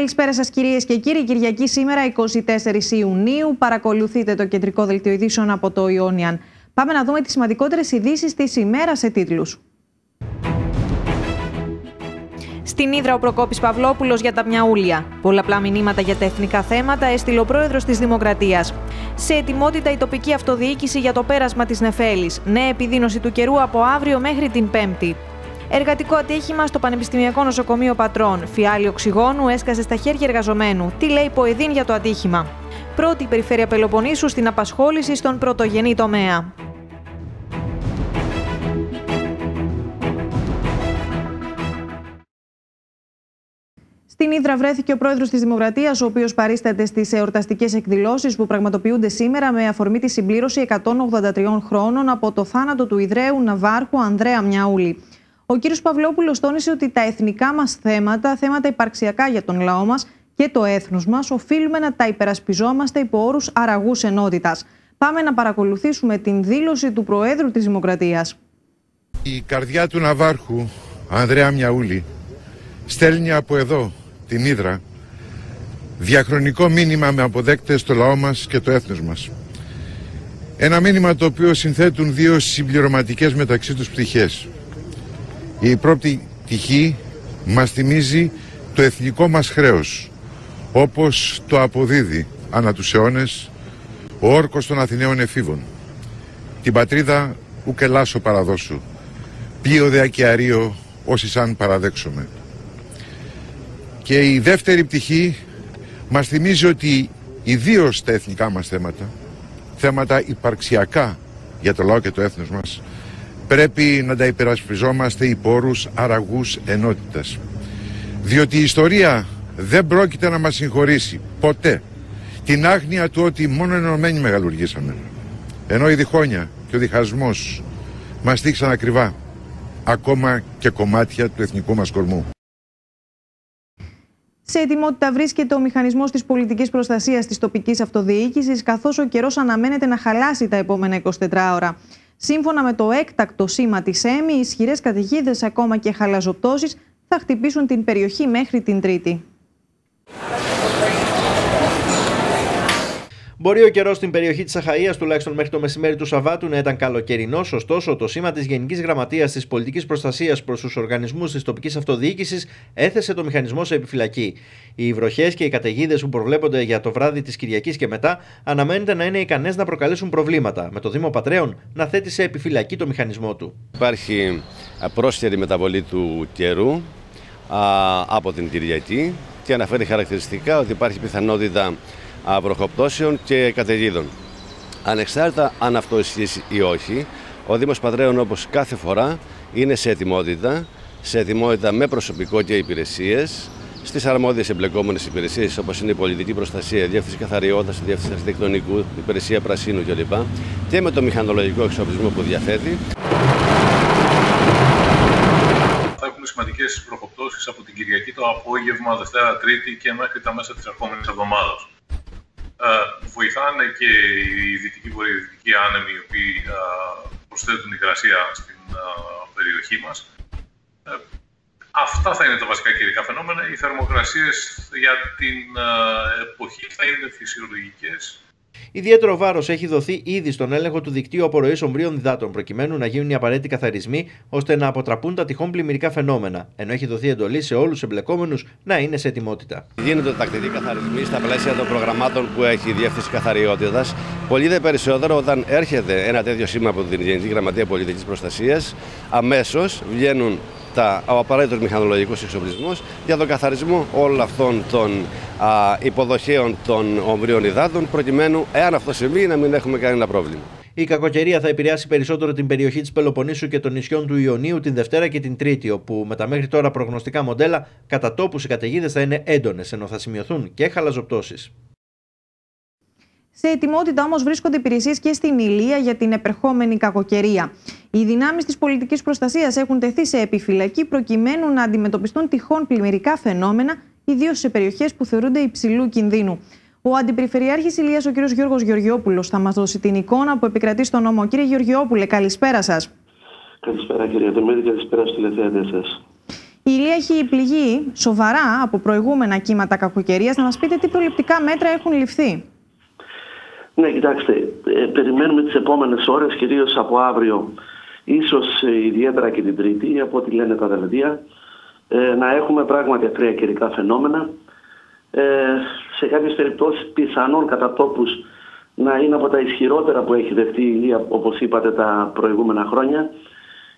Καλησπέρα σας, κυρίες και κύριοι. Κυριακή σήμερα, 24 Ιουνίου. Παρακολουθείτε το κεντρικό δελτίο ειδήσεων από το Ιόνιαν. Πάμε να δούμε τις σημαντικότερες ειδήσεις της ημέρας σε τίτλους. Στην Ήδρα ο Προκόπης Παυλόπουλος για τα Μιαούλια. Πολλαπλά μηνύματα για τα εθνικά θέματα έστειλε ο πρόεδρος της Δημοκρατίας. Σε ετοιμότητα η τοπική αυτοδιοίκηση για το πέρασμα της Νεφέλης. Νέα επιδείνωση του καιρού από αύριο μέχρι την Πέμπτη. Εργατικό ατύχημα στο Πανεπιστημιακό Νοσοκομείο Πατρών. Φιάλη οξυγόνου έσκασε στα χέρια εργαζομένου. Τι λέει Ποεδίν για το ατύχημα; Πρώτη περιφέρεια Πελοποννήσου στην απασχόληση στον πρωτογενή τομέα. Στην Ήδρα βρέθηκε ο πρόεδρος της Δημοκρατίας, ο οποίος παρίσταται στις εορταστικές εκδηλώσεις που πραγματοποιούνται σήμερα με αφορμή τη συμπλήρωση 183 χρόνων από το θάνατο του Ιδραίου Ναβάρχου Ανδρέα Μιαούλη. Ο κ. Παυλόπουλος τόνισε ότι τα εθνικά μας θέματα, θέματα υπαρξιακά για τον λαό μας και το έθνος μας, οφείλουμε να τα υπερασπιζόμαστε υπό όρους αραγούς ενότητας. Πάμε να παρακολουθήσουμε την δήλωση του Προέδρου της Δημοκρατίας. Η καρδιά του Ναβάρχου, Ανδρέα Μιαούλη, στέλνει από εδώ, την Ήδρα, διαχρονικό μήνυμα με αποδέκτες στο λαό μας και το έθνος μας. Ένα μήνυμα το οποίο συνθέτουν δύο συμπληρωματικές μεταξύ τους πτυχές. Η πρώτη τυχή μας θυμίζει το εθνικό μας χρέος, όπως το αποδίδει ανά τους αιώνες ο όρκος των Αθηναίων εφήβων. Την πατρίδα ουκ ελάσσο παραδόσου, πλοίο δε ακιαρίο όσοι σαν παραδέξουμε. Και η δεύτερη πτυχή μας θυμίζει ότι ιδίως τα εθνικά μας θέματα, θέματα υπαρξιακά για το λαό και το έθνος μας, πρέπει να τα υπερασπιζόμαστε υπό όρους αραγούς ενότητας. Διότι η ιστορία δεν πρόκειται να μας συγχωρήσει ποτέ την άγνοια του ότι μόνο ενωμένοι μεγαλουργήσαμε. Ενώ η διχόνια και ο διχασμός μας δείξαν ακριβά ακόμα και κομμάτια του εθνικού μας κορμού. Σε ετοιμότητα βρίσκεται ο μηχανισμός της πολιτικής προστασίας της τοπικής αυτοδιοίκησης, καθώς ο καιρός αναμένεται να χαλάσει τα επόμενα 24 ώρα. Σύμφωνα με το έκτακτο σήμα της ΕΜΗ, ισχυρές καταιγίδες ακόμα και χαλαζοπτώσεις θα χτυπήσουν την περιοχή μέχρι την Τρίτη. Μπορεί ο καιρός στην περιοχή της Αχαία, τουλάχιστον μέχρι το μεσημέρι του Σαββάτου, να ήταν καλοκαιρινός, ωστόσο το σήμα της Γενικής Γραμματείας της Πολιτικής Προστασίας προς τους οργανισμούς της τοπικής αυτοδιοίκησης έθεσε το μηχανισμό σε επιφυλακή. Οι βροχές και οι καταιγίδες που προβλέπονται για το βράδυ της Κυριακής και μετά αναμένεται να είναι ικανές να προκαλέσουν προβλήματα, με το Δήμο Πατρέων να θέτει σε επιφυλακή το μηχανισμό του. Υπάρχει πρόσχερη μεταβολή του καιρού α, από την Κυριακή και αναφέρει χαρακτηριστικά ότι υπάρχει πιθανότητα βροχοπτώσεων και καταιγίδων. Ανεξάρτητα αν αυτό ισχύει ή όχι, ο Δήμος Πατρέων όπως κάθε φορά είναι σε ετοιμότητα, σε ετοιμότητα με προσωπικό και υπηρεσίες, στις αρμόδιες εμπλεκόμενες υπηρεσίες όπως είναι η πολιτική προστασία, η διεύθυνση καθαριότητας, η διεύθυνση αρχιτεκτονικού, η υπηρεσία πρασίνου κλπ. και με το μηχανολογικό εξοπλισμό που διαθέτει. Θα έχουμε σημαντικές προκοπτώσει από την Κυριακή το απόγευμα, Δευτέρα, Τρίτη και μέχρι τα μέσα της ερχόμενη εβδομάδας. Ε, βοηθάνε και οι δυτικοί βορειοδυτικοί άνεμοι, οι οποίοι ε, προσθέτουν υγρασία στην ε, περιοχή μας. Αυτά θα είναι τα βασικά καιρικά φαινόμενα. Οι θερμοκρασίες για την εποχή θα είναι φυσιολογικές Ιδιαίτερο βάρος έχει δοθεί ήδη στον έλεγχο του δικτύου απορροής ομπρίων υδάτων, προκειμένου να γίνουν οι απαραίτητοι καθαρισμοί ώστε να αποτραπούν τα τυχόν πλημμυρικά φαινόμενα, ενώ έχει δοθεί εντολή σε όλους τους εμπλεκόμενους να είναι σε ετοιμότητα. Γίνονται τακτικοί καθαρισμοί στα πλαίσια των προγραμμάτων που έχει η Διεύθυνση Καθαριότητας. Πολύ δε περισσότερο όταν έρχεται ένα τέτοιο σήμα από την Γενική Γραμματεία Πολιτικής Προστασίας, αμέσως βγαίνουν τα, ο απαραίτητος μηχανολογικός εξοπλισμός για τον καθαρισμό όλων αυτών των α, υποδοχέων των ομβρίων υδάτων, προκειμένου, εάν αυτό συμβεί, να μην έχουμε κανένα πρόβλημα. Η κακοκαιρία θα επηρεάσει περισσότερο την περιοχή της Πελοποννήσου και των νησιών του Ιωνίου την Δευτέρα και την Τρίτη, όπου με τα μέχρι τώρα προγνωστικά μοντέλα κατά τόπους οι καταιγίδες θα είναι έντονες, ενώ θα σημειωθούν και χαλαζοπτώσεις. Σε ετοιμότητα όμως βρίσκονται υπηρεσίες και στην Ηλία για την επερχόμενη κακοκαιρία. Οι δυνάμεις της πολιτικής προστασίας έχουν τεθεί σε επιφυλακή προκειμένου να αντιμετωπιστούν τυχόν πλημμυρικά φαινόμενα, ιδίως σε περιοχές που θεωρούνται υψηλού κινδύνου. Ο Αντιπεριφερειάρχης Ηλίας, ο κ. Γιώργος Γεωργιόπουλος, θα μας δώσει την εικόνα που επικρατεί στον νόμο. Κύριε Γεωργιόπουλε, καλησπέρα σας. Καλησπέρα κύριε Δεμίδη, καλησπέρα στους τηλεθεατές σας. Η Ηλία έχει πληγεί σοβαρά από προηγούμενα κύματα κακοκαιρίας. Να μας πείτε τι προληπτικά μέτρα έχουν ληφθεί. Ναι, κοιτάξτε, ε, περιμένουμε τις επόμενες ώρες, κυρίως από αύριο, ίσως ε, ιδιαίτερα και την Τρίτη, από ό,τι λένε τα δελτία, ε, να έχουμε πράγματι ακραία καιρικά φαινόμενα. Ε, σε κάποιες περιπτώσεις πιθανόν κατά τόπους να είναι από τα ισχυρότερα που έχει δεχτεί η Ηλία, όπως είπατε, τα προηγούμενα χρόνια.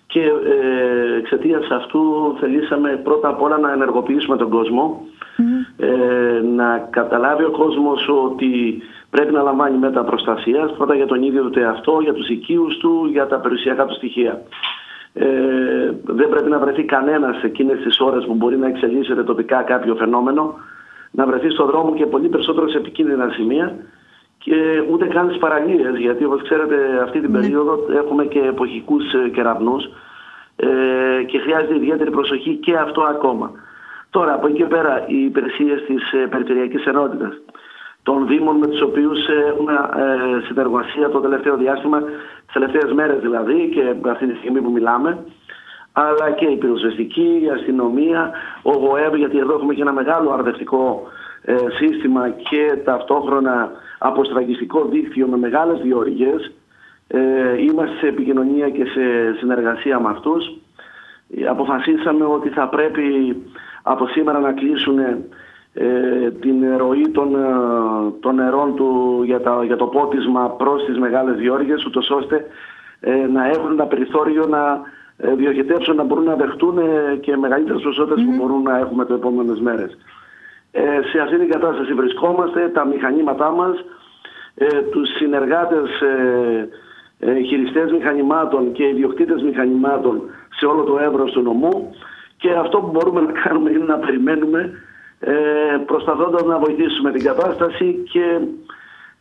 Και ε, εξαιτίας αυτού θελήσαμε πρώτα απ' όλα να ενεργοποιήσουμε τον κόσμο, ε, να καταλάβει ο κόσμος ότι πρέπει να λαμβάνει μέτρα προστασίας, πρώτα για τον ίδιο του εαυτό, για τους οικείους του, για τα περιουσιακά του στοιχεία. Ε, δεν πρέπει να βρεθεί κανένας σε εκείνες τις ώρες που μπορεί να εξελίσσεται τοπικά κάποιο φαινόμενο, να βρεθεί στον δρόμο και πολύ περισσότερο σε επικίνδυνα σημεία και ούτε καν στις παραλίες, γιατί όπως ξέρετε αυτή την περίοδο έχουμε και εποχικούς ε, κεραυνούς ε, και χρειάζεται ιδιαίτερη προσοχή και αυτό ακόμα. Τώρα από εκεί και πέρα οι υπηρεσίες της ε, Περιφερειακής Ενότητας των Δήμων με τους οποίους έχουμε ε, συνεργασία το τελευταίο διάστημα, τις τελευταίες μέρες δηλαδή και αυτή τη στιγμή που μιλάμε, αλλά και η πυροσβεστική, η αστυνομία, ο ΓΟΕΒ, γιατί εδώ έχουμε και ένα μεγάλο αρδευτικό ε, σύστημα και ταυτόχρονα αποστραγγιστικό δίκτυο με μεγάλες διόρυγες. Ε, είμαστε σε επικοινωνία και σε συνεργασία με αυτούς. Αποφασίσαμε ότι θα πρέπει από σήμερα να κλείσουν ε, την ροή των, ε, των νερών του για, τα, για το πότισμα προς τις μεγάλες διόρυγες ούτως ώστε ε, να έχουν ένα περιθώριο να ε, διοχετεύσουν να μπορούν να δεχτούν και μεγαλύτερες ποσότητες που μπορούν να έχουμε το επόμενες μέρες. σε αυτή την κατάσταση βρισκόμαστε, τα μηχανήματά μας, τους συνεργάτες χειριστές μηχανημάτων και ιδιοκτήτες μηχανημάτων σε όλο το εύρος του νομού και αυτό που μπορούμε να κάνουμε είναι να περιμένουμε ε, προσπαθώντας να βοηθήσουμε την κατάσταση και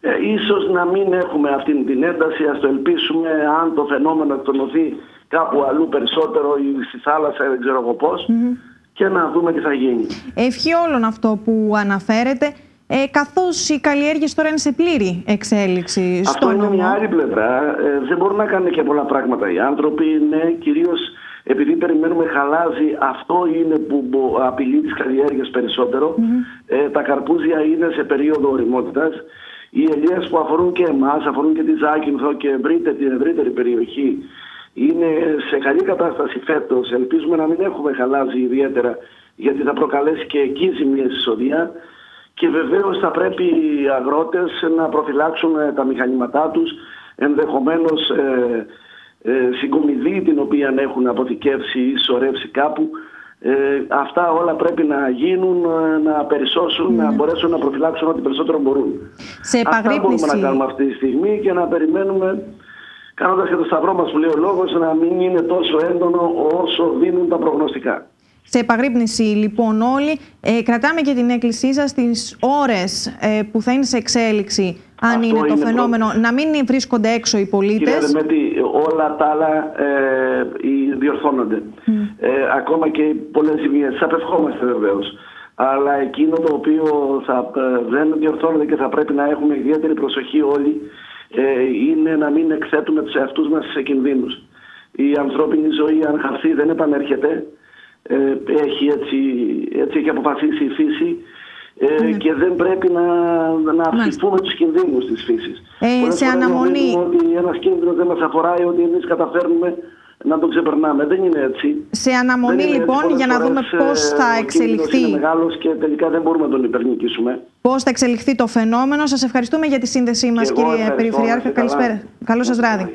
ε, ίσως να μην έχουμε αυτή την ένταση, ας το ελπίσουμε αν το φαινόμενο εκτονωθεί κάπου αλλού περισσότερο ή στη θάλασσα, δεν ξέρω εγώ πώς, και να δούμε τι θα γίνει. Ευχή όλων αυτό που αναφέρετε, ε, καθώς οι καλλιέργειες τώρα είναι σε πλήρη εξέλιξη Αυτό είναι μια άλλη πλευρά. Ε, δεν μπορούν να κάνουν και πολλά πράγματα οι άνθρωποι. Ναι, κυρίως επειδή περιμένουμε χαλάζει, αυτό είναι που απειλεί τις καλλιέργειες περισσότερο. Ε, τα καρπούζια είναι σε περίοδο οριμότητας. Οι ελιές που αφορούν και εμάς, αφορούν και τη Ζάκυνθο και ευρύτερη, την ευρύτερη περιοχή, είναι σε καλή κατάσταση φέτος. Ελπίζουμε να μην έχουμε χαλάζει ιδιαίτερα, γιατί θα προκαλέσει και εκεί ζημίες εισοδεία. Και βεβαίως θα πρέπει οι αγρότες να προφυλάξουν ε, τα μηχανήματά τους, ενδεχομένως ε, ε, συγκομιδή την οποία έχουν αποθηκεύσει ή σωρεύσει κάπου. Ε, αυτά όλα πρέπει να γίνουν, ε, να περισσώσουν, να ναι. μπορέσουν να προφυλάξουν ό,τι περισσότερο μπορούν. Σε Αυτά μπορούμε να κάνουμε αυτή τη στιγμή και να περιμένουμε, κάνοντας και το σταυρό μας που λέει ο λόγος, να μην είναι τόσο έντονο όσο δίνουν τα προγνωστικά. Σε επαγρύπνηση λοιπόν όλοι, ε, κρατάμε και την έκκλησή σας στις ώρες ε, που θα είναι σε εξέλιξη αν είναι το φαινόμενο, να μην βρίσκονται έξω οι πολίτες. Κύριε Δεμέτη, όλα τα άλλα ε, διορθώνονται. Ε, ακόμα και πολλές ζημίες. Απευχόμαστε βεβαίως. Αλλά εκείνο το οποίο θα, ε, δεν διορθώνεται και θα πρέπει να έχουμε ιδιαίτερη προσοχή όλοι ε, είναι να μην εκθέτουμε τους εαυτούς μας σε κινδύνους. Η ανθρώπινη ζωή αν χαθεί δεν επανέρχεται. Ε, έχει έτσι, έτσι έχει αποφασίσει η φύση ε, ναι. και δεν πρέπει να, να αυξηθούμε τους κινδύνους της φύσης. Ε, σε αναμονή. Ότι ένας κίνδυνος δεν μας αφορά ή ότι εμείς καταφέρνουμε να το ξεπερνάμε. Δεν είναι έτσι. Σε αναμονή λοιπόν για να δούμε πώς ε, θα εξελιχθεί. Είναι μεγάλος και τελικά δεν μπορούμε να τον υπερνικήσουμε. Πώς θα εξελιχθεί το φαινόμενο. Σας ευχαριστούμε για τη σύνδεσή μας κύριε Περιφερειάρχα. Καλησπέρα. Καλό σας βράδυ.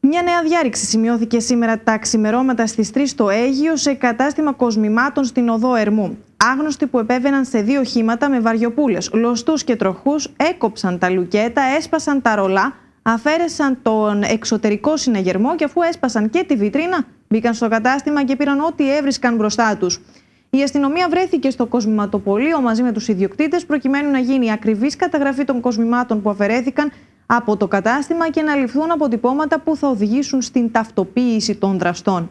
Μια νέα διάρρηξη σημειώθηκε σήμερα τα ξημερώματα στις 3 στο Αίγιο σε κατάστημα κοσμημάτων στην οδό Ερμού. Άγνωστοι που επέβαιναν σε δύο χήματα με βαριοπούλες, λωστούς και τροχούς, έκοψαν τα λουκέτα, έσπασαν τα ρολά, αφαίρεσαν τον εξωτερικό συναγερμό και αφού έσπασαν και τη βιτρίνα, μπήκαν στο κατάστημα και πήραν ό,τι έβρισκαν μπροστά τους. Η αστυνομία βρέθηκε στο κοσμηματοπολείο μαζί με τους ιδιοκτήτες προκειμένου να γίνει ακριβής καταγραφή των κοσμημάτων που αφαιρέθηκαν από το κατάστημα και να ληφθούν αποτυπώματα που θα οδηγήσουν στην ταυτοποίηση των δραστών.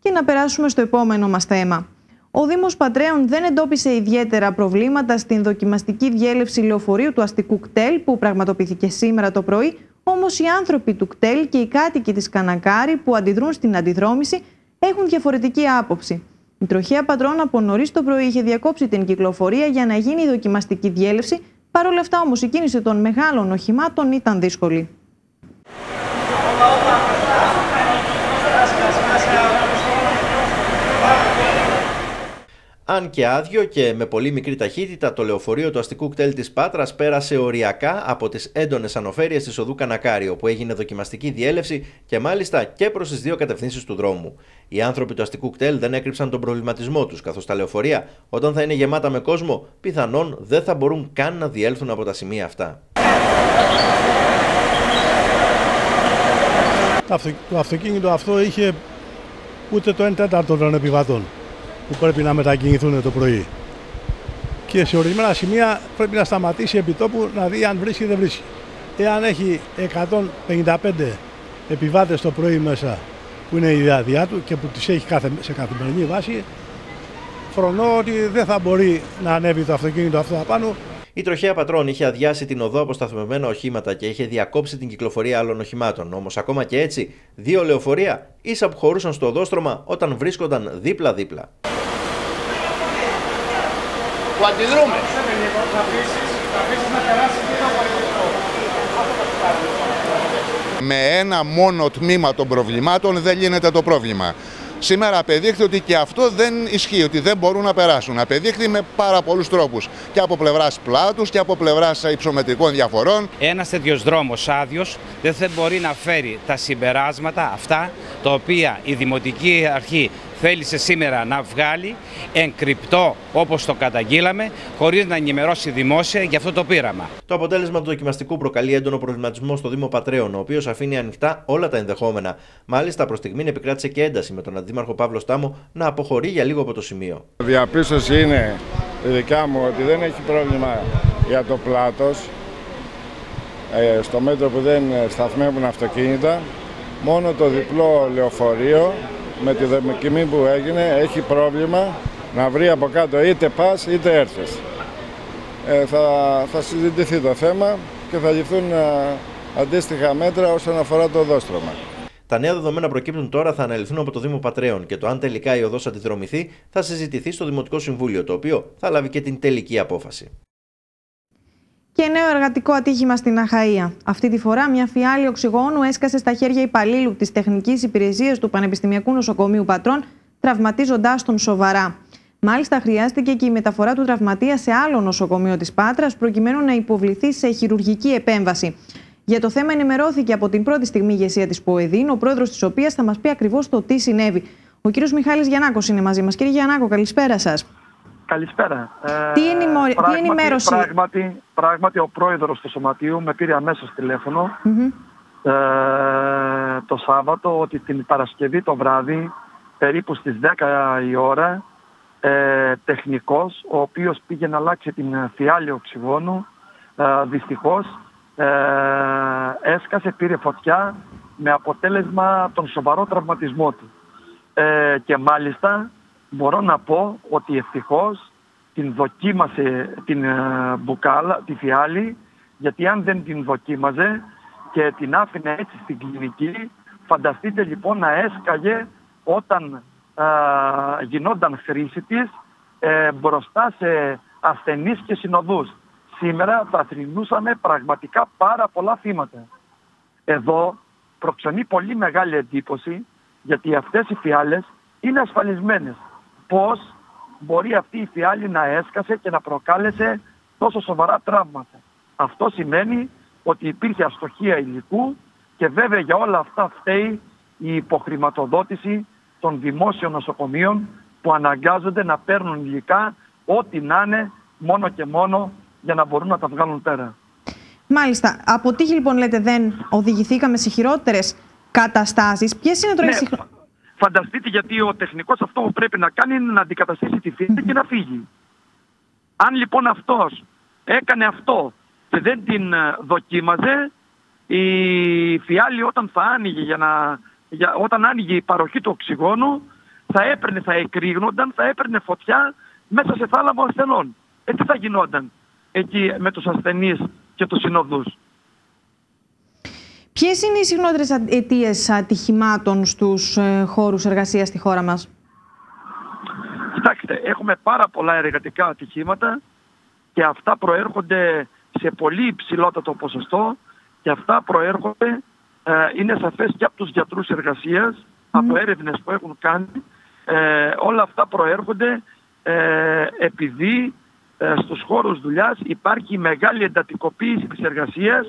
Και να περάσουμε στο επόμενο μας θέμα. Ο Δήμος Πατρέων δεν εντόπισε ιδιαίτερα προβλήματα στην δοκιμαστική διέλευση λεωφορείου του αστικού κτέλ που πραγματοποιήθηκε σήμερα το πρωί, όμως οι άνθρωποι του κτέλ και οι κάτοικοι της Κανακάρη που αντιδρούν στην αντιδρόμηση έχουν διαφορετική άποψη. Η τροχέα πατρών από νωρίς το πρωί είχε διακόψει την κυκλοφορία για να γίνει η δοκιμαστική διέλευση. Παρ' όλα αυτά, όμως, η κίνηση των μεγάλων οχημάτων ήταν δύσκολη. Αν και άδειο και με πολύ μικρή ταχύτητα, το λεωφορείο του αστικού κτέλ της Πάτρας πέρασε οριακά από τις έντονες ανοφέρειες της οδού Κανακάριο, όπου έγινε δοκιμαστική διέλευση και μάλιστα και προς τις δύο κατευθύνσεις του δρόμου. Οι άνθρωποι του αστικού κτέλ δεν έκρυψαν τον προβληματισμό τους, καθώς τα λεωφορεία, όταν θα είναι γεμάτα με κόσμο, πιθανόν δεν θα μπορούν καν να διέλθουν από τα σημεία αυτά. Το αυτοκίνητο αυτό είχε ούτε το 1 τέταρτο των επιβατών που πρέπει να μετακινηθούν το πρωί. Και σε ορισμένα σημεία πρέπει να σταματήσει επί τόπου να δει αν βρίσκει ή δεν βρίσκει. Εάν έχει 155 επιβάτες το πρωί μέσα που είναι η διάδειά του και που τις έχει κάθε, σε καθημερινή βάση, φρονώ ότι δεν θα μπορεί να ανέβει το αυτοκίνητο αυτό απάνω η τροχέα πατρών είχε αδειάσει την οδό από σταθμευμένα οχήματα και είχε διακόψει την κυκλοφορία άλλων οχημάτων. Όμως, ακόμα και έτσι, δύο λεωφορεία ίσα που χωρούσαν στο οδόστρωμα όταν βρίσκονταν δίπλα-δίπλα. Που αντιδρούμε. Με ένα μόνο τμήμα των προβλημάτων δεν λύνεται το πρόβλημα. Σήμερα απεδείχθη ότι και αυτό δεν ισχύει, ότι δεν μπορούν να περάσουν. Απεδείχθη με πάρα πολλούς τρόπους. Και από πλευράς πλάτους και από πλευράς υψομετρικών διαφορών. Ένας τέτοιος δρόμος άδειος δεν θα μπορεί να φέρει τα συμπεράσματα αυτά τα οποία η Δημοτική Αρχή θέλησε σήμερα να βγάλει εγκρυπτό όπως το καταγγείλαμε χωρίς να ενημερώσει δημόσια για αυτό το πείραμα. Το αποτέλεσμα του δοκιμαστικού προκαλεί έντονο προβληματισμό στο Δήμο Πατρέων, ο οποίος αφήνει ανοιχτά όλα τα ενδεχόμενα. Μάλιστα, προς στιγμή επικράτησε και ένταση με τον Αντίμαρχο Παύλο Στάμο να αποχωρεί για λίγο από το σημείο. Η διαπίστωση είναι η δικιά μου ότι δεν έχει πρόβλημα για το πλάτος. Ε, στο μέτρο που δεν σταθμεύουν αυτοκίνητα, μόνο το διπλό λεωφορείο με τη δοκιμή που έγινε έχει πρόβλημα να βρει από κάτω είτε πας είτε έρθεις. Ε, θα, θα συζητηθεί το θέμα και θα ληφθούν ε, αντίστοιχα μέτρα όσον αφορά το οδόστρωμα. Τα νέα δεδομένα προκύπτουν τώρα θα αναλυθούν από το Δήμο Πατρέων και το αν τελικά η οδός αντιδρομηθεί θα συζητηθεί στο Δημοτικό Συμβούλιο, το οποίο θα λάβει και την τελική απόφαση. Και νέο εργατικό ατύχημα στην Αχαία. Αυτή τη φορά, μια φιάλη οξυγόνου έσκασε στα χέρια υπαλλήλου της Τεχνικής Υπηρεσίας του Πανεπιστημιακού Νοσοκομείου Πατρών, τραυματίζοντάς τον σοβαρά. Μάλιστα, χρειάστηκε και η μεταφορά του τραυματία σε άλλο νοσοκομείο της Πάτρας, προκειμένου να υποβληθεί σε χειρουργική επέμβαση. Για το θέμα ενημερώθηκε από την πρώτη στιγμή ηγεσία της ΠΟΕΔΗΝ, ο πρόεδρος της οποίας θα μας πει ακριβώς το τι συνέβη. Ο κύριος Μιχάλης Γιαννάκος είναι μαζί μας. Κύριε Γιαννάκο, καλησπέρα σας. Καλησπέρα. Τι, ενημο... πράγματι, τι ενημέρωση; Πράγματι, πράγματι, ο πρόεδρος του Σωματείου με πήρε αμέσως τηλέφωνο ε, το Σάββατο ότι την Παρασκευή το βράδυ περίπου στις 10 η ώρα ε, τεχνικός ο οποίος πήγε να αλλάξει την φιάλη οξυγόνου ε, δυστυχώς ε, έσκασε, πήρε φωτιά με αποτέλεσμα τον σοβαρό τραυματισμό του. Ε, και μάλιστα μπορώ να πω ότι ευτυχώς την δοκίμασε την ε, μπουκάλα, τη φιάλη, γιατί αν δεν την δοκίμαζε και την άφηνε έτσι στην κλινική, φανταστείτε λοιπόν να έσκαγε όταν α, ε, γινόταν χρήση της ε, μπροστά σε ασθενείς και συνοδούς. Σήμερα θα θρυνούσαμε πραγματικά πάρα πολλά θύματα. Εδώ προξενεί πολύ μεγάλη εντύπωση γιατί αυτές οι φιάλες είναι ασφαλισμένες πώς μπορεί αυτή η φιάλη να έσκασε και να προκάλεσε τόσο σοβαρά τραύματα. Αυτό σημαίνει ότι υπήρχε αστοχία υλικού και βέβαια για όλα αυτά φταίει η υποχρηματοδότηση των δημόσιων νοσοκομείων που αναγκάζονται να παίρνουν υλικά ό,τι να είναι μόνο και μόνο για να μπορούν να τα βγάλουν πέρα. Μάλιστα. Από τι λοιπόν λέτε δεν οδηγηθήκαμε σε χειρότερες καταστάσεις. Ποιες είναι τώρα ναι. Φανταστείτε γιατί ο τεχνικός αυτό που πρέπει να κάνει είναι να αντικαταστήσει τη φύση και να φύγει. Αν λοιπόν αυτός έκανε αυτό και δεν την ε, δοκίμαζε, η φιάλη όταν θα άνοιγε για να, για, όταν άνοιγε η παροχή του οξυγόνου θα έπαιρνε, θα εκρήγνονταν, θα έπαιρνε φωτιά μέσα σε θάλαμο ασθενών. Ε, τι θα γινόταν εκεί με τους ασθενείς και τους συνοδούς; Ποιες είναι οι συχνότερες αιτίες ατυχημάτων στους ε, χώρους εργασίας στη χώρα μας, Κοιτάξτε, έχουμε πάρα πολλά εργατικά ατυχήματα και αυτά προέρχονται σε πολύ υψηλότατο ποσοστό και αυτά προέρχονται, ε, είναι σαφές και από τους γιατρούς εργασίας, από έρευνες που έχουν κάνει. Ε, όλα αυτά προέρχονται ε, επειδή ε, στους χώρους δουλειάς υπάρχει μεγάλη εντατικοποίηση της εργασίας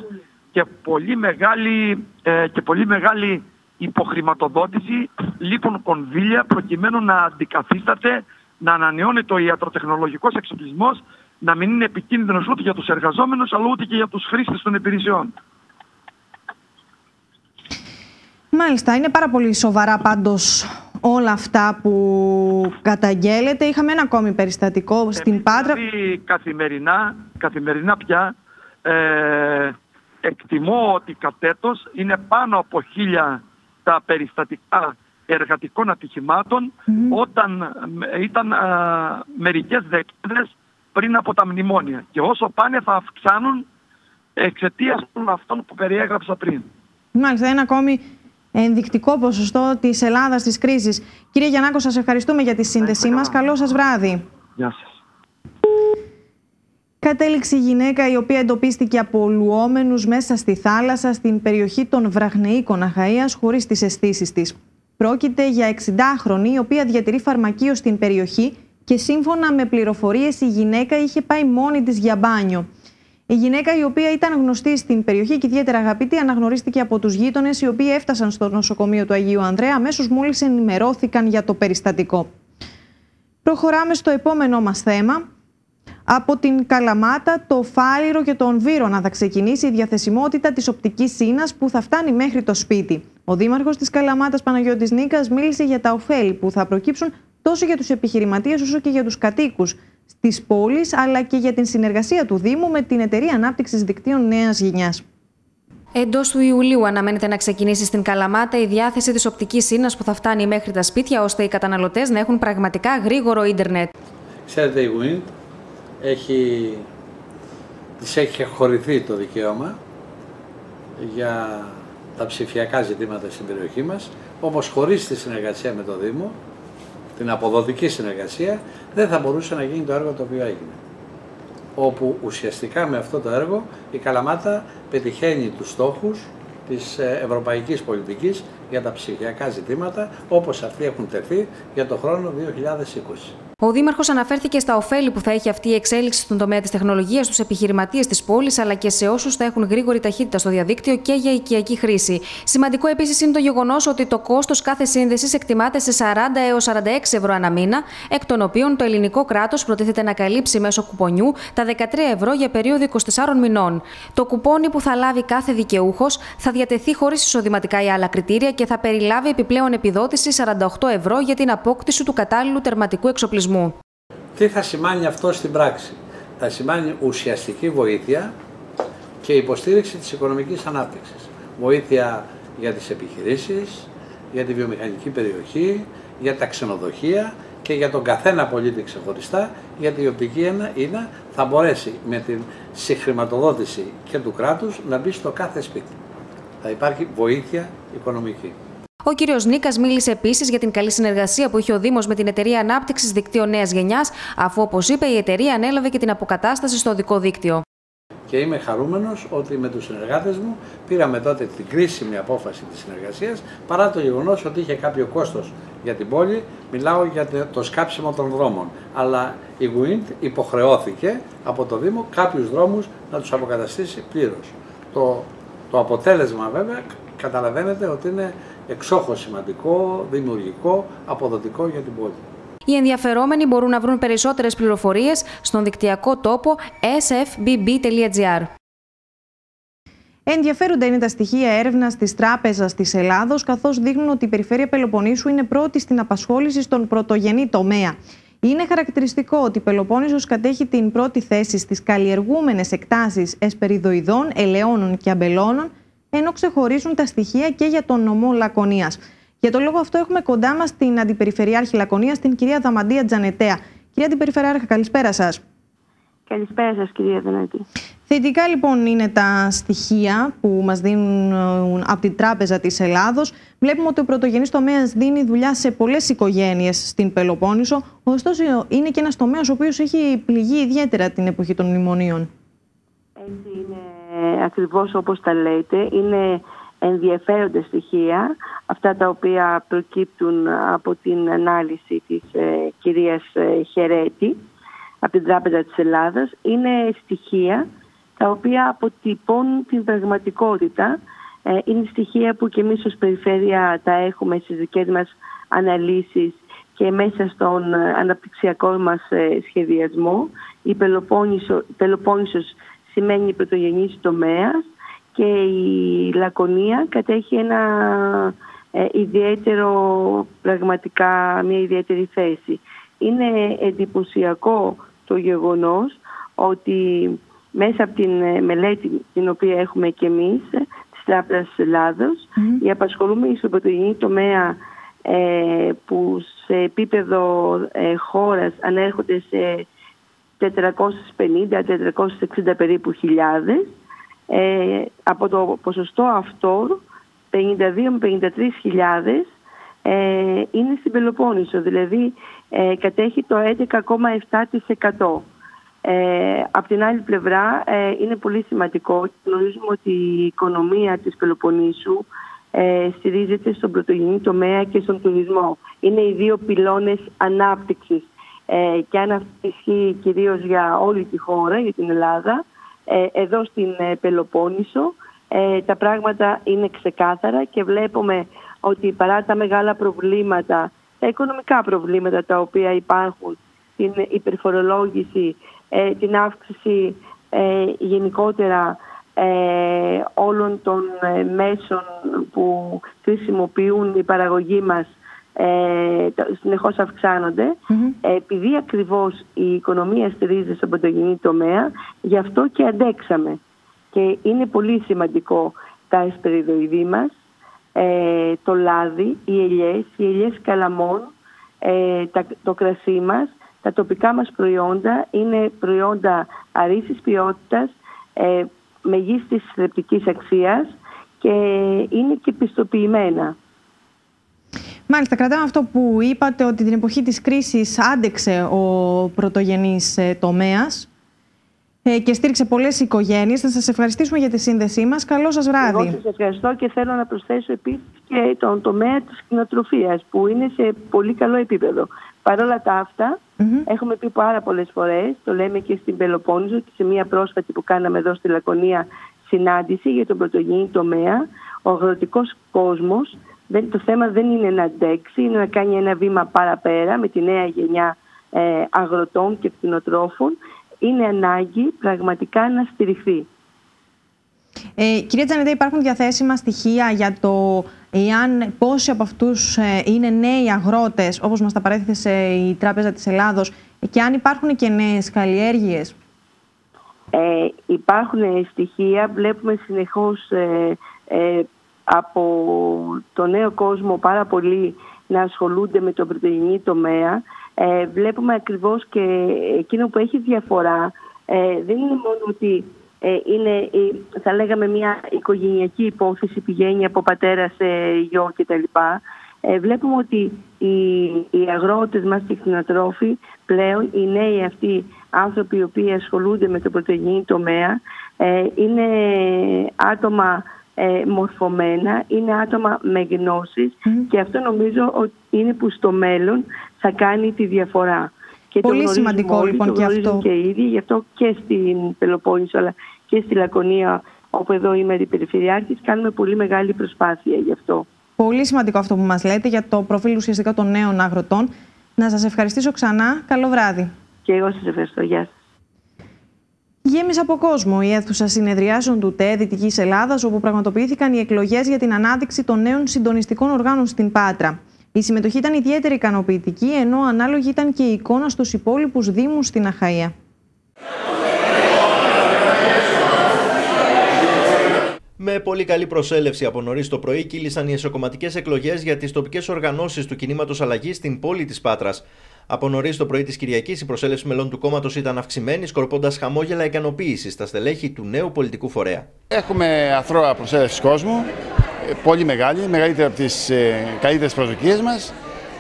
και πολύ μεγάλη, ε, και πολύ μεγάλη υποχρηματοδότηση λείπουν κονδύλια προκειμένου να αντικαθίσταται, να ανανεώνει το ιατροτεχνολογικός εξοπλισμός, να μην είναι επικίνδυνος ούτε για τους εργαζόμενους αλλά ούτε και για τους χρήστες των υπηρεσιών. Μάλιστα, είναι πάρα πολύ σοβαρά πάντως όλα αυτά που καταγγέλλεται. Είχαμε ένα ακόμη περιστατικό στην Πάτρα. Καθημερινά, καθημερινά πια ε, εκτιμώ ότι κατέτος είναι πάνω από χίλια τα περιστατικά εργατικών ατυχημάτων όταν ε, ήταν ε, μερικές δεκάδες πριν από τα μνημόνια. Και όσο πάνε θα αυξάνουν εξαιτίας των αυτών που περιέγραψα πριν. Μάλιστα, ένα ακόμη ενδεικτικό ποσοστό της Ελλάδας της κρίσης. Κύριε Γιαννάκο, σας ευχαριστούμε για τη σύνδεσή μας. Καλό σας βράδυ. Γεια σας. Κατέληξε η γυναίκα η οποία εντοπίστηκε από λουόμενους μέσα στη θάλασσα στην περιοχή των Βραγνεϊκών Αχαΐας χωρίς τις αισθήσεις της. Πρόκειται για 60χρονη η οποία διατηρεί φαρμακείο στην περιοχή και σύμφωνα με πληροφορίες η γυναίκα είχε πάει μόνη της για μπάνιο. Η γυναίκα, η οποία ήταν γνωστή στην περιοχή και ιδιαίτερα αγαπητή, αναγνωρίστηκε από τους γείτονες, οι οποίοι έφτασαν στο νοσοκομείο του Αγίου Ανδρέα αμέσως μόλις ενημερώθηκαν για το περιστατικό. Προχωράμε στο επόμενό μας θέμα. Από την Καλαμάτα, το Φάληρο και τον Βύρονα θα ξεκινήσει η διαθεσιμότητα της οπτικής σύνας που θα φτάνει μέχρι το σπίτι. Ο Δήμαρχος της Καλαμάτας Παναγιώτης Νίκας μίλησε για τα ωφέλη που θα προκύψουν τόσο για τους επιχειρηματίες όσο και για τους κατοίκους της πόλης, αλλά και για την συνεργασία του Δήμου με την Εταιρεία Ανάπτυξης Δικτύων Νέας Γενιάς. Εντός του Ιουλίου αναμένεται να ξεκινήσει στην Καλαμάτα η διάθεση της οπτικής σύνας που θα φτάνει μέχρι τα σπίτια, ώστε οι καταναλωτές να έχουν πραγματικά γρήγορο ίντερνετ. Ξέρετε, η WIND έχει, της έχει χωρηθεί το δικαίωμα για τα ψηφιακά ζητήματα στην περιοχή μας, όμως χωρίς τη συνεργασία με το Δήμο την αποδοτική συνεργασία, δεν θα μπορούσε να γίνει το έργο το οποίο έγινε. Όπου ουσιαστικά με αυτό το έργο η Καλαμάτα πετυχαίνει τους στόχους της ε, ευρωπαϊκής πολιτικής για τα ψηφιακά ζητήματα, όπως αυτοί έχουν τεθεί για το χρόνο 2020. Ο Δήμαρχος αναφέρθηκε στα ωφέλη που θα έχει αυτή η εξέλιξη στον τομέα της τεχνολογίας στους επιχειρηματίες της πόλης, αλλά και σε όσους θα έχουν γρήγορη ταχύτητα στο διαδίκτυο και για οικιακή χρήση. Σημαντικό επίσης είναι το γεγονός ότι το κόστος κάθε σύνδεσης εκτιμάται σε 40 έως 46 ευρώ ανά μήνα, εκ των οποίων το ελληνικό κράτος προτίθεται να καλύψει μέσω κουπονιού τα 13 ευρώ για περίοδο 24 μηνών. Το κουπόνι που θα λάβει κάθε δικαιούχος θα διατεθεί χωρίς εισοδηματικά ή άλλα κριτήρια και θα περιλάβει επιπλέον επιδότηση 48 ευρώ για την απόκτηση του κατάλληλου τερματικού εξοπλισμού. Τι θα σημαίνει αυτό στην πράξη; Θα σημαίνει ουσιαστική βοήθεια και υποστήριξη της οικονομικής ανάπτυξης. Βοήθεια για τις επιχειρήσεις, για τη βιομηχανική περιοχή, για τα ξενοδοχεία και για τον καθένα πολίτη ξεχωριστά, γιατί η οπτική είναι θα μπορέσει με την συγχρηματοδότηση και του κράτους να μπει στο κάθε σπίτι. Θα υπάρχει βοήθεια οικονομική. Ο κύριος Νίκας μίλησε επίσης για την καλή συνεργασία που είχε ο Δήμος με την Εταιρεία Ανάπτυξης Δικτύων Νέας Γενιάς, αφού, όπως είπε, η εταιρεία ανέλαβε και την αποκατάσταση στο δικό δίκτυο. Και είμαι χαρούμενος ότι με τους συνεργάτες μου πήραμε τότε την κρίσιμη απόφαση της συνεργασίας, παρά το γεγονός ότι είχε κάποιο κόστος για την πόλη. Μιλάω για το σκάψιμο των δρόμων. Αλλά η WIND υποχρεώθηκε από το Δήμο κάποιους δρόμους να τους αποκαταστήσει πλήρως. Το, το αποτέλεσμα βέβαια καταλαβαίνετε ότι είναι εξόχως σημαντικό, δημιουργικό, αποδοτικό για την πόλη. Οι ενδιαφερόμενοι μπορούν να βρουν περισσότερες πληροφορίες στον δικτυακό τόπο sfbb.gr. Ενδιαφέροντα είναι τα στοιχεία έρευνας της Τράπεζας της Ελλάδος, καθώς δείχνουν ότι η περιφέρεια Πελοποννήσου είναι πρώτη στην απασχόληση στον πρωτογενή τομέα. Είναι χαρακτηριστικό ότι η Πελοπόννησος κατέχει την πρώτη θέση στις καλλιεργούμενες εκτάσεις εσπεριδοειδών, ελαιώνων και αμπελώνων, ενώ ξεχωρίζουν τα στοιχεία και για τον νομό Λακωνίας. Για τον λόγο αυτό έχουμε κοντά μας την Αντιπεριφερειάρχη Λακωνία, την κυρία Δαμαντία Τζανετέα. Κυρία Αντιπεριφερειάρχη, καλησπέρα σας. Καλησπέρα σας, κυρία Δανέτη. Θετικά λοιπόν είναι τα στοιχεία που μας δίνουν ε, από την Τράπεζα της Ελλάδος. Βλέπουμε ότι ο πρωτογενής τομέας δίνει δουλειά σε πολλές οικογένειες στην Πελοπόννησο. Ωστόσο είναι και ένας τομέας ο οποίος έχει πληγεί ιδιαίτερα την εποχή των μνημονίων. Έτσι είναι ακριβώς όπως τα λέτε. Είναι ενδιαφέροντα στοιχεία, αυτά τα οποία προκύπτουν από την ανάλυση της ε, κυρίας ε, Χερέτη από την Τράπεζα της Ελλάδας. Είναι στοιχεία τα οποία αποτυπώνουν την πραγματικότητα. Ε, είναι στοιχεία που και εμείς ως περιφέρεια τα έχουμε στις δικές μας αναλύσεις και μέσα στον αναπτυξιακό μας σχεδιασμό. Η Πελοπόννησο, Πελοπόννησος σημαίνει πρωτογενής τομέας και η Λακωνία κατέχει ένα ε, ιδιαίτερο, πραγματικά μια ιδιαίτερη θέση. Είναι εντυπωσιακό το γεγονός ότι μέσα από την ε, μελέτη την οποία έχουμε και εμείς ε, της Τράπεζας της Ελλάδος mm. οι απασχολούμενοι στο πρωτογενή τομέα ε, που σε επίπεδο ε, χώρας ανέρχονται σε 450-460 περίπου χιλιάδες ε, από το ποσοστό αυτό 52 με 53 χιλιάδες ε, είναι στην Πελοπόννησο, δηλαδή ε, κατέχει το 11,7%. Ε, από την άλλη πλευρά ε, είναι πολύ σημαντικό. Γνωρίζουμε ότι η οικονομία της Πελοποννήσου ε, στηρίζεται στον πρωτογενή τομέα και στον τουρισμό. Είναι οι δύο πυλώνες ανάπτυξης ε, και αν αυτό ισχύει κυρίως για όλη τη χώρα, για την Ελλάδα, ε, εδώ στην ε, Πελοπόννησο ε, τα πράγματα είναι ξεκάθαρα και βλέπουμε ότι παρά τα μεγάλα προβλήματα, τα οικονομικά προβλήματα τα οποία υπάρχουν, την υπερφορολόγηση, την αύξηση γενικότερα όλων των μέσων που χρησιμοποιούν η παραγωγή μας ε, συνεχώς επειδή ακριβώς η οικονομία στηρίζεται στον πρωτογενή τομέα γι' αυτό και αντέξαμε. Και είναι πολύ σημαντικό τα εσπεριδοειδή μας ε, το λάδι, οι ελιές, οι ελιές καλαμών ε, το κρασί μας τα τοπικά μας προϊόντα είναι προϊόντα αρίστης ποιότητας ε, μεγίστης θρεπτικής αξίας και είναι και πιστοποιημένα. Μάλιστα, κρατάμε αυτό που είπατε ότι την εποχή της κρίσης άντεξε ο πρωτογενής ε, τομέας ε, και στήριξε πολλές οικογένειες. Θα σας ευχαριστήσουμε για τη σύνδεσή μας. Καλό σας βράδυ. Εγώ σας ευχαριστώ και θέλω να προσθέσω επίσης και τον τομέα της κτηνοτροφίας που είναι σε πολύ καλό επίπεδο. Παρ' όλα τα αυτά, έχουμε πει πάρα πολλές φορές, το λέμε και στην Πελοπόννησο και σε μια πρόσφατη που κάναμε εδώ στη Λακωνία συνάντηση για τον πρωτογενή τομέα, ο αγροτικός κόσμος δεν, το θέμα δεν είναι να αντέξει, είναι να κάνει ένα βήμα παραπέρα με τη νέα γενιά ε, αγροτών και κτηνοτρόφων. Είναι ανάγκη πραγματικά να στηριχθεί. Ε, κυρία Τζανετέ, υπάρχουν διαθέσιμα στοιχεία για το εάν πόσοι από αυτούς ε, είναι νέοι αγρότες, όπως μας τα παρέθεσε η Τράπεζα της Ελλάδος, και αν υπάρχουν και νέες καλλιέργειες; Ε, υπάρχουν στοιχεία, βλέπουμε συνεχώς ε, ε από το νέο κόσμο πάρα πολύ να ασχολούνται με το πρωτεϊνή τομέα. Ε, βλέπουμε ακριβώς και εκείνο που έχει διαφορά ε, δεν είναι μόνο ότι ε, είναι, θα λέγαμε, μια οικογενειακή υπόθεση πηγαίνει από πατέρα σε γιο κτλ. Ε, βλέπουμε ότι οι, οι αγρότες μας και οι κτηνοτρόφοι πλέον, οι νέοι αυτοί άνθρωποι οι οποίοι ασχολούνται με το πρωτογενή τομέα, ε, είναι άτομα ε, μορφωμένα, είναι άτομα με γνώσεις και αυτό νομίζω ότι είναι που στο μέλλον θα κάνει τη διαφορά. Και Πολύ το σημαντικό όλοι, λοιπόν το και αυτό. και ήδη, γι' αυτό και στην Πελοπόννησο αλλά και στη Λακωνία όπου εδώ είμαι αντιπεριφερειάρχης κάνουμε πολύ μεγάλη προσπάθεια γι' αυτό. Πολύ σημαντικό αυτό που μας λέτε για το προφίλ ουσιαστικά των νέων αγροτών. Να σας ευχαριστήσω ξανά. Καλό βράδυ. Και εγώ σας ευχαριστώ. Γεια σας. Γέμισε από κόσμο η αίθουσα συνεδριάσεων του ΤΕ Δυτικής Ελλάδας, όπου πραγματοποιήθηκαν οι εκλογές για την ανάδειξη των νέων συντονιστικών οργάνων στην Πάτρα. Η συμμετοχή ήταν ιδιαίτερη ικανοποιητική, ενώ ανάλογη ήταν και η εικόνα στους υπόλοιπους Δήμους στην Αχαία. Με πολύ καλή προσέλευση από νωρίς το πρωί κύλησαν οι εσωκομματικές εκλογές για τις τοπικές οργανώσεις του κινήματος αλλαγής στην πόλη της Πάτρας. Από νωρίς το πρωί της Κυριακής, η προσέλευση μελών του κόμματος ήταν αυξημένη, σκορπώντας χαμόγελα ικανοποίησης στα στελέχη του νέου πολιτικού φορέα. Έχουμε αθρώα προσέλευσης κόσμου, ε, πολύ μεγάλη, μεγαλύτερη από τις ε, καλύτερες προσδοκίες μας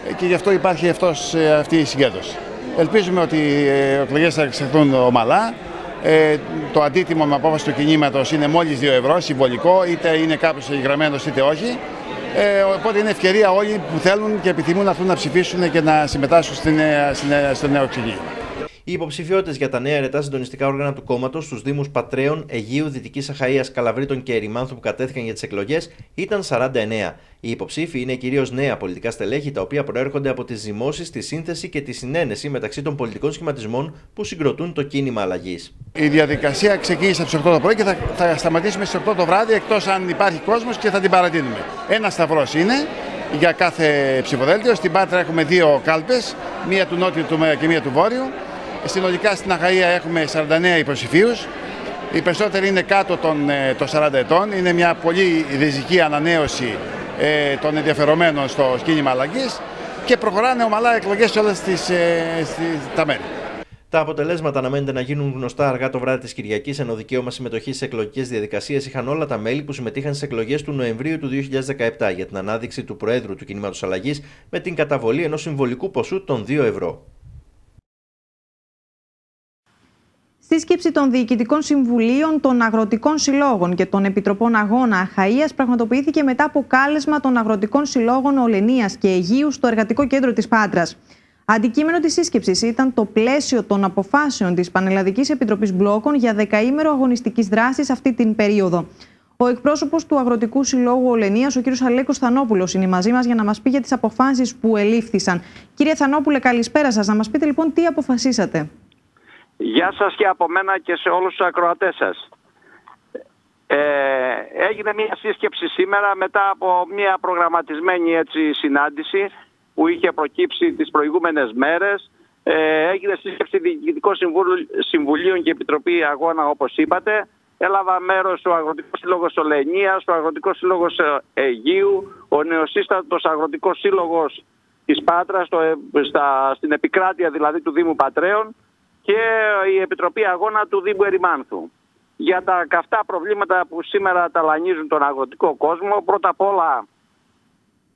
ε, και γι' αυτό υπάρχει αυτός, αυτή η συγκέντρωση. Ελπίζουμε ότι οι εκλογές θα εξελιχθούν ομαλά. Ε, το αντίτιμο με απόφαση του κινήματος είναι μόλις 2 ευρώ, συμβολικό, είτε είναι κάποιος εγγραμμένος είτε όχι. Ε, οπότε είναι ευκαιρία όλοι που θέλουν και επιθυμούν να να ψηφίσουν και να συμμετάσχουν στην, στην, στο νέο ξεκίνημα. Οι υποψηφιότητες για τα νέα ερετά συντονιστικά όργανα του κόμματος στου Δήμους Πατρέων, Αιγείου, Δυτικής Αχαία, Καλαβρίτων και Ερημάνθου που κατέθηκαν για τις εκλογές ήταν 49. Οι υποψήφοι είναι κυρίως νέα πολιτικά στελέχη, τα οποία προέρχονται από τις ζυμώσεις, τη σύνθεση και τη συνένεση μεταξύ των πολιτικών σχηματισμών που συγκροτούν το κίνημα αλλαγής. Η διαδικασία ξεκίνησε από τις 8 το πρωί και θα, θα σταματήσουμε στις 8 το βράδυ, εκτός αν υπάρχει κόσμος και θα την παρατείνουμε. Ένα σταυρός είναι για κάθε ψηφοδέλτιο. Στην Πάτρα έχουμε δύο κάλπες, μία του νότιου και μία του βόρειου. Συνολικά στην Αχαΐα έχουμε 49 υποψηφίους. Οι περισσότεροι είναι κάτω των, ε, των 40 ετών. Είναι μια πολύ ριζική ανανέωση ε, των ενδιαφερομένων στο σκήνημα αλλαγής και προχωράνε ομαλά εκλογές σε όλα τις, ε, τα μέρη. Τα αποτελέσματα αναμένεται να γίνουν γνωστά αργά το βράδυ της Κυριακής, ενώ δικαίωμα συμμετοχής σε εκλογικές διαδικασίες είχαν όλα τα μέλη που συμμετείχαν στις εκλογές του Νοεμβρίου του 2017 για την ανάδειξη του Προέδρου του Κινήματος Αλλαγής με την καταβολή ενός συμβολικού ποσού των 2 ευρώ. Σύσκεψη των Διοικητικών Συμβουλίων των Αγροτικών Συλλόγων και των Επιτροπών Αγώνα Αχαΐας πραγματοποιήθηκε μετά από κάλεσμα των Αγροτικών Συλλόγων Ολενίας και Αιγείου στο Εργατικό Κέντρο της Πάτρας. Αντικείμενο της σύσκεψης ήταν το πλαίσιο των αποφάσεων της Πανελλαδικής Επιτροπής Μπλόκων για δεκαήμερο αγωνιστικής δράσης αυτή την περίοδο. Ο εκπρόσωπος του Αγροτικού Συλλόγου Ολενίας, ο κ. Αλέκος Θανόπουλος, είναι μαζί μας για να μας πει για τις αποφάσεις που ελήφθησαν. Κύριε Θανόπουλε, καλησπέρα σας. Να μας πείτε λοιπόν τι αποφασίσατε. Γεια σας και από μένα και σε όλους τους ακροατές σας. Ε, έγινε μια σύσκεψη σήμερα μετά από μια προγραμματισμένη έτσι, συνάντηση που είχε προκύψει τις προηγούμενες μέρες. Ε, έγινε σύσκεψη Διοικητικών Συμβουλίων και Επιτροπή Αγώνα όπως είπατε. Έλαβα μέρος ο Αγροτικός Σύλλογος Ολενίας, ο Αγροτικός Σύλλογος Αιγείου, ο νεοσύστατος Αγροτικός Σύλλογος της Πάτρας, στο, στα, στην επικράτεια δηλαδή του Δήμου Πατρέων και η Επιτροπή Αγώνα του Δήμου Ερημάνθου. Για τα καυτά προβλήματα που σήμερα ταλανίζουν τον αγροτικό κόσμο, πρώτα απ' όλα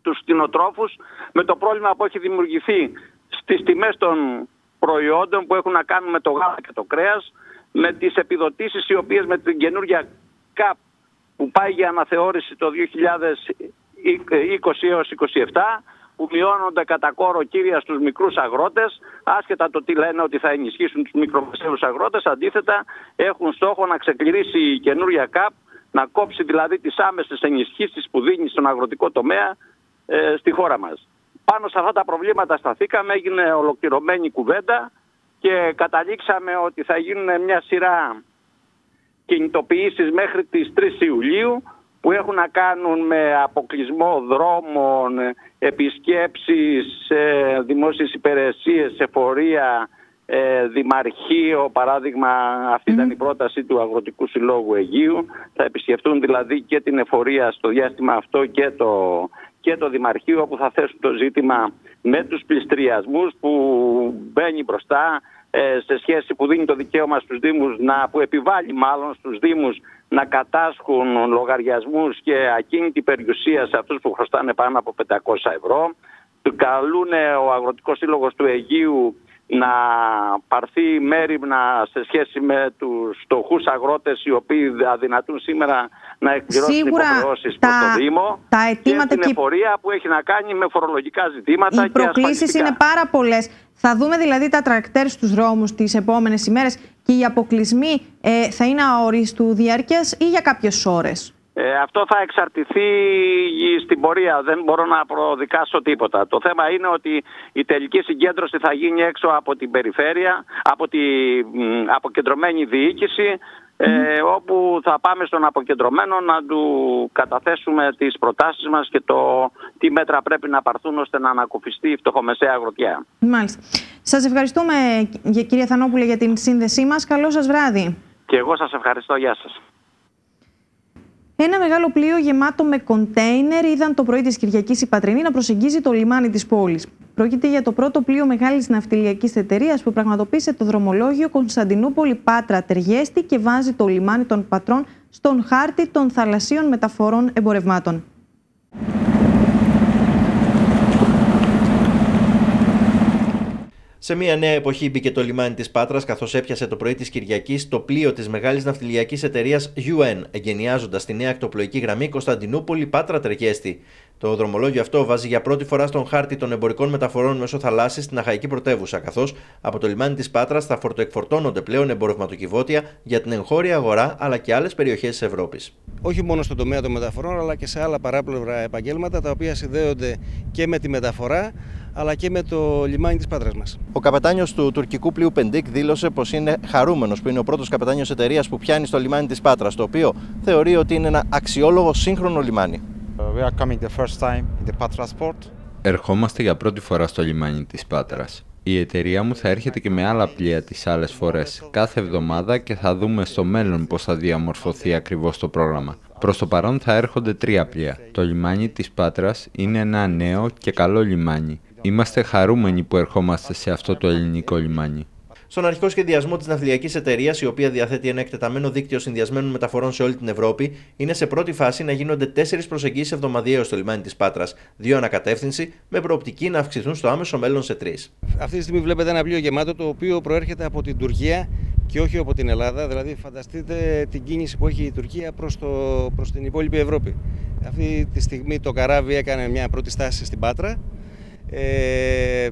τους κτηνοτρόφους με το πρόβλημα που έχει δημιουργηθεί στις τιμές των προϊόντων που έχουν να κάνουν με το γάλα και το κρέας, με τις επιδοτήσεις οι οποίες με την καινούργια ΚΑΠ που πάει για αναθεώρηση το 2020 έως 2027 που μειώνονται κατά κόρο κύρια στους μικρούς αγρότες, άσχετα το τι λένε ότι θα ενισχύσουν τους μικρομεσαίους αγρότες, αντίθετα έχουν στόχο να ξεκληρίσει η καινούρια ΚΑΠ, να κόψει δηλαδή τις άμεσες ενισχύσεις που δίνει στον αγροτικό τομέα ε, στη χώρα μας. Πάνω σε αυτά τα προβλήματα σταθήκαμε, έγινε ολοκληρωμένη κουβέντα και καταλήξαμε ότι θα γίνουν μια σειρά κινητοποιήσεις μέχρι τις 3 Ιουλίου που έχουν να κάνουν με αποκλεισμό δρόμων, επισκέψεις σε δημόσιες υπηρεσίες, σε φορεία, ε, δημαρχείο, παράδειγμα αυτή ήταν η πρόταση του Αγροτικού Συλλόγου Αιγείου. Θα επισκεφτούν δηλαδή και την εφορία στο διάστημα αυτό και το, και το Δημαρχείο όπου θα θέσουν το ζήτημα με τους πληστριασμούς που μπαίνει μπροστά ε, σε σχέση που δίνει το δικαίωμα στους Δήμους, να, που επιβάλλει μάλλον στους Δήμους να κατάσχουν λογαριασμούς και ακίνητη περιουσία σε αυτούς που χρωστάνε πάνω από 500 ευρώ. Του καλούν ο Αγροτικός Σύλλογος του Αιγείου να πάρθει μέρημνα σε σχέση με τους φτωχούς αγρότες οι οποίοι αδυνατούν σήμερα να εκπληρώσουν Σίγουρα υποχρεώσεις προς το Δήμο τα αιτήματα και την εφορία που έχει να κάνει με φορολογικά ζητήματα Οι προκλήσεις είναι πάρα πολλές. Θα δούμε δηλαδή τα τρακτέρς στους δρόμους τις επόμενες ημέρες και οι αποκλεισμοί ε, θα είναι αορίστου διάρκειας ή για κάποιες ώρες; Ε, αυτό θα εξαρτηθεί στην πορεία. Δεν μπορώ να προδικάσω τίποτα. Το θέμα είναι ότι η τελική συγκέντρωση θα γίνει έξω από την περιφέρεια, από την αποκεντρωμένη διοίκηση ε, όπου θα πάμε στον αποκεντρωμένο να του καταθέσουμε τις προτάσεις μας και το τι μέτρα πρέπει να πάρθουν ώστε να ανακουφιστεί η φτωχομεσαία αγροτιά. Μάλιστα. Σας ευχαριστούμε κυρία Θανόπουλε για την σύνδεσή μας. Καλό σας βράδυ. Και εγώ σας ευχαριστώ. Γεια σας. Ένα μεγάλο πλοίο γεμάτο με κοντέινερ είδαν το πρωί της Κυριακής η Πατρινή να προσεγγίζει το λιμάνι της πόλης. Πρόκειται για το πρώτο πλοίο μεγάλης ναυτιλιακής εταιρείας που πραγματοποίησε το δρομολόγιο Κωνσταντινούπολη Πάτρα Τεργέστη και βάζει το λιμάνι των Πατρών στον χάρτη των θαλασσίων μεταφορών εμπορευμάτων. Σε μια νέα εποχή μπήκε το λιμάνι της Πάτρας, καθώς έπιασε το πρωί της Κυριακής το πλοίο της μεγάλης ναυτιλιακής εταιρείας UN, εγκαινιάζοντα τη νέα ακτοπλοϊκή γραμμή Κωνσταντινούπολη Πάτρα Τρεγέστη. Το δρομολόγιο αυτό βάζει για πρώτη φορά στον χάρτη των εμπορικών μεταφορών μέσω θαλάσσης στην Αχαϊκή πρωτεύουσα, καθώς από το λιμάνι της Πάτρας θα φορτοεκφορτώνονται πλέον εμπορευματοκιβώτια για την εγχώρια αγορά αλλά και άλλες περιοχές της Ευρώπης. Όχι μόνο στον τομέα των μεταφορών, αλλά και σε άλλα παράπλευρα επαγγέλματα τα οποία συνδέονται και με τη μεταφορά αλλά και με το λιμάνι της Πάτρας μας. Ο καπετάνιος του τουρκικού πλοίου Πεντίκ δήλωσε πως είναι χαρούμενος που είναι ο πρώτος καπετάνιος εταιρείας που πιάνει στο λιμάνι της Πάτρας, το οποίο θεωρεί ότι είναι ένα αξιόλογο σύγχρονο λιμάνι. We are coming the first time in the Patra Sport. Ερχόμαστε για πρώτη φορά στο λιμάνι της Πάτρας. Η εταιρεία μου θα έρχεται και με άλλα πλοία τις άλλες φορές, κάθε εβδομάδα και θα δούμε στο μέλλον πώς θα διαμορφωθεί ακριβώς το πρόγραμμα. Προς το παρόν θα έρχονται τρία πλοία. Το λιμάνι της Πάτρας είναι ένα νέο και καλό λιμάνι. Είμαστε χαρούμενοι που ερχόμαστε σε αυτό το ελληνικό λιμάνι. Στον αρχικό σχεδιασμό της ναυτιλιακής εταιρείας, η οποία διαθέτει ένα εκτεταμένο δίκτυο συνδυασμένων μεταφορών σε όλη την Ευρώπη, είναι σε πρώτη φάση να γίνονται τέσσερις προσεγγίσεις εβδομαδιαίως στο λιμάνι της Πάτρας, δύο ανακατεύθυνση, με προοπτική να αυξηθούν στο άμεσο μέλλον σε τρεις. Αυτή τη στιγμή βλέπετε ένα πλοίο γεμάτο το οποίο προέρχεται από την Τουρκία και όχι από την Ελλάδα. Δηλαδή, φανταστείτε την κίνηση που έχει η Τουρκία προς προς την υπόλοιπη Ευρώπη. Αυτή τη στιγμή το καράβι έκανε μια πρώτη στάση στην Πάτρα. Ε,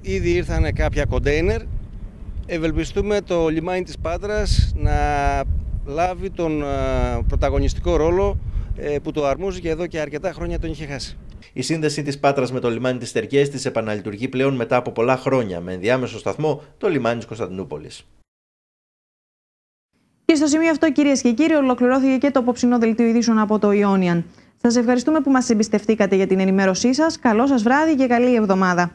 ήδη ήρθαν κάποια κοντέινερ. Ευελπιστούμε το λιμάνι της Πάτρας να λάβει τον πρωταγωνιστικό ρόλο ε, που το αρμόζει και εδώ και αρκετά χρόνια τον είχε χάσει. Η σύνδεση της Πάτρας με το λιμάνι της Τερκέστη επαναλειτουργεί πλέον μετά από πολλά χρόνια, με ενδιάμεσο σταθμό το λιμάνι της Κωνσταντινούπολης. Και στο σημείο αυτό, κυρίες και κύριοι, ολοκληρώθηκε και το απόψινό δελτίο ειδήσεων από το Ιόνιαν. Σας ευχαριστούμε που μας εμπιστευτήκατε για την ενημέρωσή σας. Καλό σας βράδυ και καλή εβδομάδα.